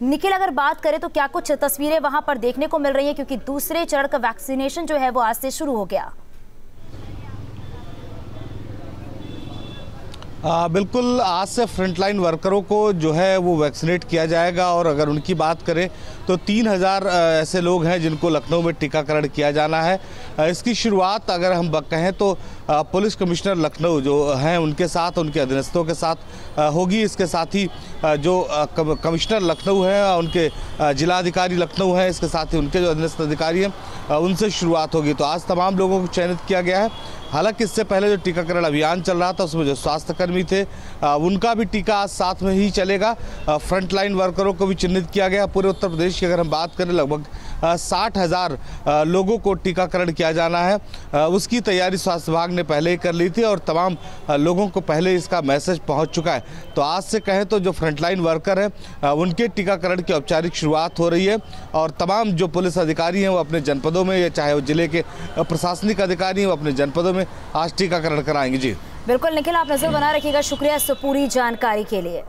निखिल अगर बात करें तो क्या कुछ तस्वीरें वहाँ पर देखने को मिल रही हैं? क्योंकि दूसरे चरण का वैक्सीनेशन जो है वो आज से शुरू हो गया। आ, बिल्कुल आज से फ्रंटलाइन वर्करों को जो है वो वैक्सीनेट किया जाएगा और अगर उनकी बात करें तो तीन हज़ार ऐसे लोग हैं जिनको लखनऊ में टीकाकरण किया जाना है। इसकी शुरुआत अगर हम कहें तो पुलिस कमिश्नर लखनऊ जो हैं, उनके साथ, उनके अधीनस्थों के साथ होगी। इसके साथ ही जो कमिश्नर लखनऊ हैं उनके जिलाधिकारी लखनऊ हैं, इसके साथ ही उनके जो अधीनस्थ अधिकारी हैं उनसे शुरुआत होगी। तो आज तमाम लोगों को चयनित किया गया है। हालाँकि इससे पहले जो टीकाकरण अभियान चल रहा था, उसमें जो स्वास्थ्यकर्मी थे उनका भी टीका आज साथ में ही चलेगा। फ्रंटलाइन वर्करों को भी चिन्हित किया गया। पूरे उत्तर प्रदेश की अगर हम बात करें, लगभग साठ हज़ार लोगों को टीकाकरण किया जाना है। उसकी तैयारी स्वास्थ्य विभाग ने पहले ही कर ली थी और तमाम लोगों को पहले इसका मैसेज पहुँच चुका है। तो आज से कहें तो जो फ्रंटलाइन वर्कर हैं उनके टीकाकरण की औपचारिक शुरुआत हो रही है और तमाम जो पुलिस अधिकारी हैं, वो अपने जनपदों में या चाहे वो ज़िले के प्रशासनिक अधिकारी हैं, वो अपने जनपदों में आज टीकाकरण कराएँगे। जी। बिल्कुल, निखिल, आप नज़र बना रखिएगा। शुक्रिया इस पूरी जानकारी के लिए।